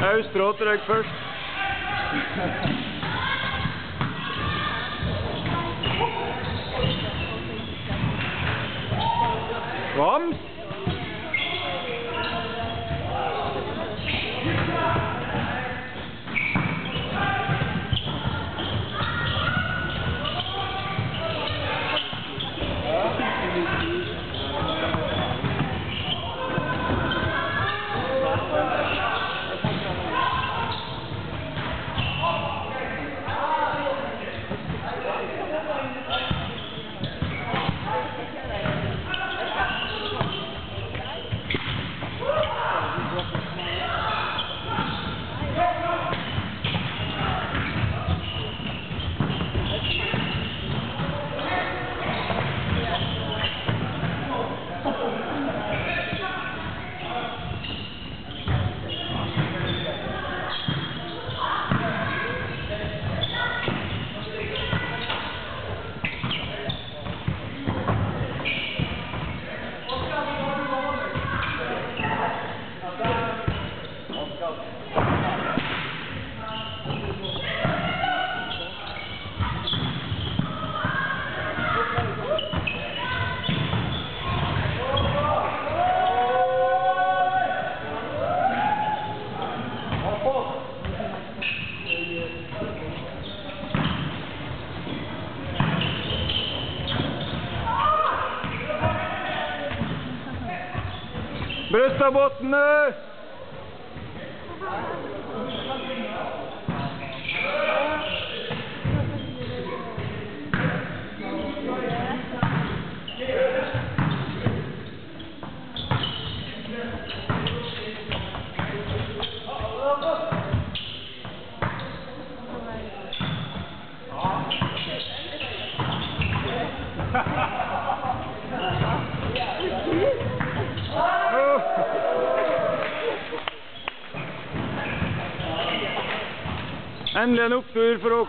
Applaus, Trotterijk først. Kvams? Brüssel bottene! En opptur for Håkon.